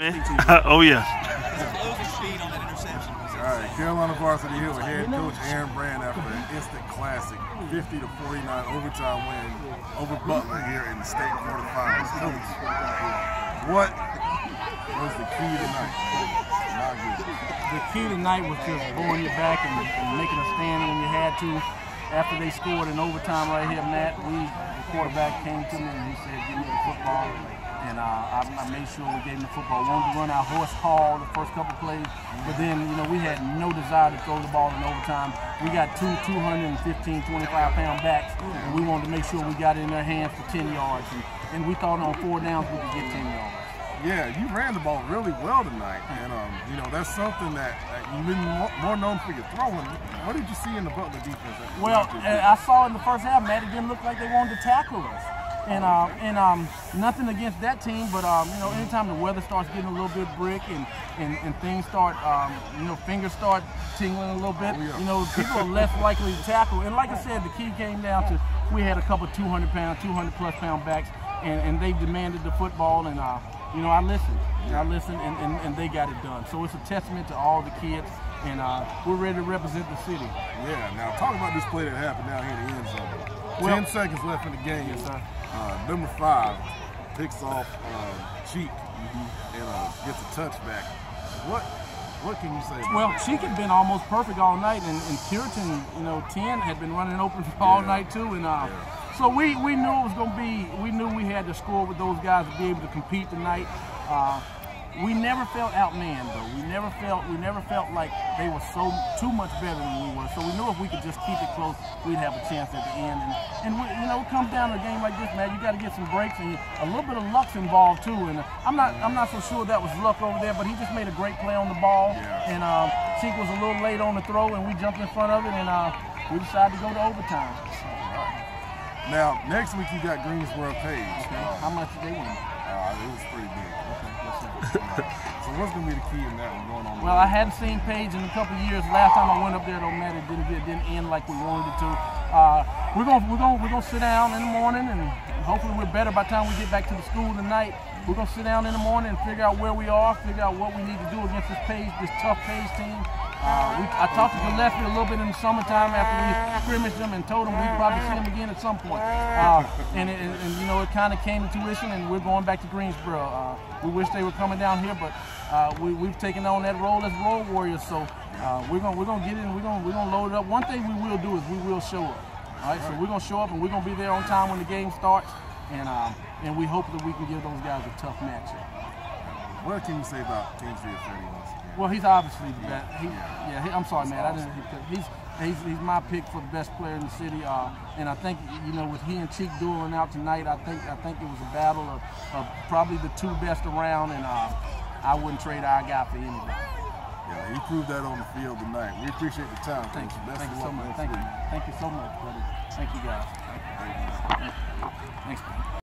Eh? oh yeah. All right, Carolina Varsity here with head coach Aaron Brand after an instant classic, 50 to 49 overtime win over Butler here in the state quarterfinals. Coach, what was the key tonight? Not good. The key tonight was just blowing it back and, and making a stand when you had to. After they scored in overtime right here, Matt, we the quarterback came to me and he said, "Give me the football." and uh, I, I, made sure we gave him the football. We wanted to run our horse call the first couple plays, but then you know we had no desire to throw the ball in overtime. We got two 215, 25 pound backs, and we wanted to make sure we got it in their hands for 10 yards. And, and we thought on four downs we could get 10 yards. Yeah, you ran the ball really well tonight, and um, you know that's something that, that you've been more, more, known for your throwing. What did you see in the Butler defense? Well, I saw in the first half, Matt, it didn't look like they wanted to tackle us. And uh, and um, nothing against that team, but um, you know, anytime the weather starts getting a little bit brick and, and, and things start, um, you know, fingers start tingling a little bit, oh, yeah. you know, people are less likely to tackle. And like I said, the key came down to we had a couple 200 pound, 200 plus pound backs, and, and they demanded the football, and uh, you know, I listened, I listened, and, and, and they got it done. So it's a testament to all the kids and uh, we're ready to represent the city. Yeah. Now talk about this play that happened down here in the end zone. Well, Ten seconds left in the game. Yes, sir. Uh, number five picks off uh, Cheek mm-hmm. and uh, gets a touchback. What what can you say? well, that? Cheek had been almost perfect all night, and, and Puritan, you know, ten had been running open all yeah. night too, and. Uh, yeah. So we, we knew it was going to be, we knew we had to score with those guys to be able to compete tonight. Uh, we never felt outmanned though. We never felt we never felt like they were so too much better than we were. So we knew if we could just keep it close, we'd have a chance at the end. And and we, you know, it comes down to a game like this, man. You got to get some breaks and a little bit of luck's involved too. And I'm not I'm not so sure that was luck over there, but he just made a great play on the ball. Yeah. And uh, Cheek was a little late on the throw, and we jumped in front of it, and uh, we decided to go to overtime. Now next week you got Greensboro Page. Okay. How much did they win? Uh, it was pretty big. Okay. so what's gonna be the key in that one going on? Well, I hadn't seen Page in a couple years. Last time I went up there, though, man, it didn't it didn't end like we wanted it to. Uh, we're gonna we're gonna we're gonna sit down in the morning, and hopefully we're better by the time we get back to the school tonight. We're gonna sit down in the morning and figure out where we are, figure out what we need to do against this Page, this tough Page team. Uh, we, I talked to Gillespie a little bit in the summertime after we scrimmaged them and told him we'd probably see him again at some point. Uh, and, and, and, you know, it kind of came to tuition, and we're going back to Greensboro. Uh, we wish they were coming down here, but uh, we, have taken on that role as road warriors. So uh, we're gonna we're gonna get in, we're gonna we're gonna load it up. One thing we will do is we will show up. All right, so we're gonna show up and we're gonna be there on time when the game starts, and um, and we hope that we can give those guys a tough matchup. What can you say about Kingsley Ifedi once again? Well, he's obviously the best. He, yeah, he, I'm sorry, man. I didn't. He's he's he's my pick for the best player in the city. Uh, and I think you know with he and Cheek dueling out tonight, I think I think it was a battle of, of probably the two best around, and uh, I wouldn't trade our guy for anybody. Yeah, he proved that on the field tonight. We appreciate the time. Thank you. Best Thank you so much. Thank you. Thank you so much, brother. Thank you, guys. Thank you. Thanks, man.